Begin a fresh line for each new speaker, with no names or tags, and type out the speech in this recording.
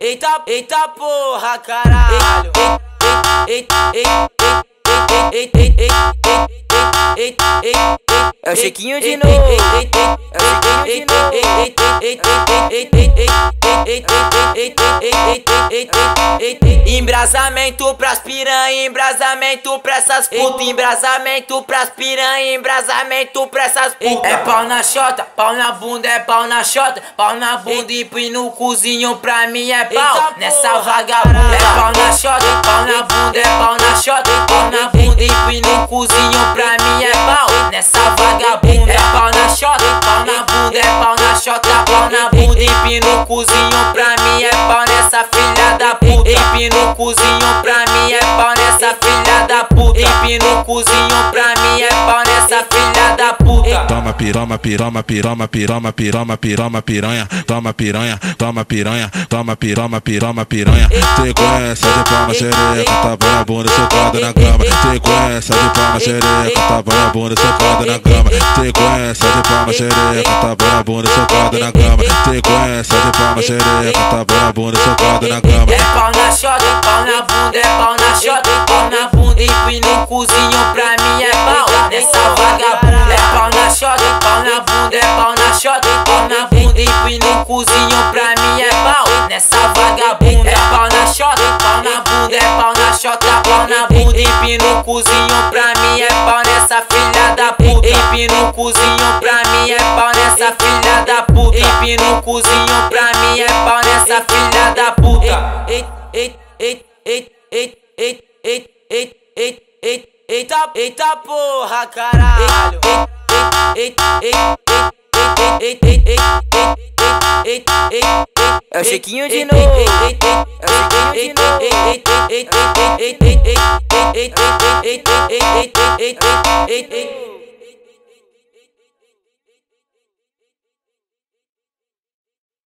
Eita, eita porra, caralho.
É o Chiquinho de novo. É o Chiquinho
de novo. Embrasamento pras piranha, embrasamento pra essas putas. Embrasamento pras piranha, embrasamento pra essas putas. É pau na chota, pau na bunda, é pau na chota. Pau na bunda e no cozinho pra mim é pau. Nessa vagabunda é pau na chota, pau na bunda, é pau na chota. Pau na bunda e no cozinho pra mim é pau. Nessa vagabunda é pau na chota, pau na bunda, é pau na chota. Pau na bunda e no cozinho pra mim é pau nessa filha da puta. Empina cozinho pra mim é pau nessa filha da puta. Empina o cozinho pra
piroma, piroma, piroma, piroma, piroma, piroma, piranha. Toma piranha, toma piranha, toma piroma, piroma, piranha. Sequência de palma xereca, tava a bunda socada na cama. Sequência de palma xereca, tava a bunda socada na cama. Sequência de palma xereca, tava a bunda socada na cama. Sequência de palma xereca, tava a bunda socada na cama.
É pau na chota, pau na bunda, é pau na chota, pau na bunda e no cozinho pra mim é pau. Cozinho pra mim é pau. Nessa vagabunda é pau na chota, pau na bunda, é pau na chota, pau na bunda e no cozinho pra mim é pau nessa filha da puta. no cozinho pra mim é pau nessa filha da puta. no cozinho pra mim é pau nessa filha da puta. Eita, eita porra, caralho.
É o Chiquinho de novo. É o Chiquinho de novo.